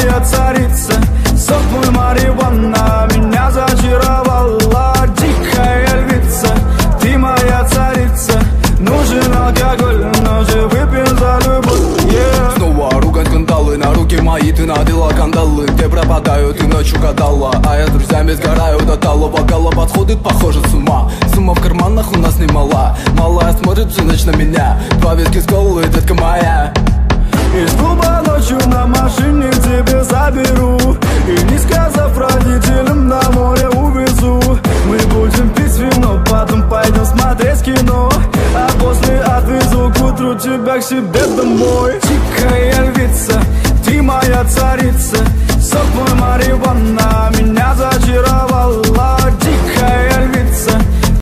моя царица сок мой Мариванна меня зачаровала Дикая львица, ты моя царица Нужен алкоголь, но же выпьем за любовь yeah. Снова ругать кандалы, на руки мои ты надела кандалы. Где пропадаю, ты ночью гадала А я с друзьями сгораю до талого. Гала подходит, похоже, с ума. Сумма в карманах у нас немала. Малая смотрит всю ночь на меня. Два виски с колы, детка моя. отвезу к утру тебя к себе домой Тихая львица,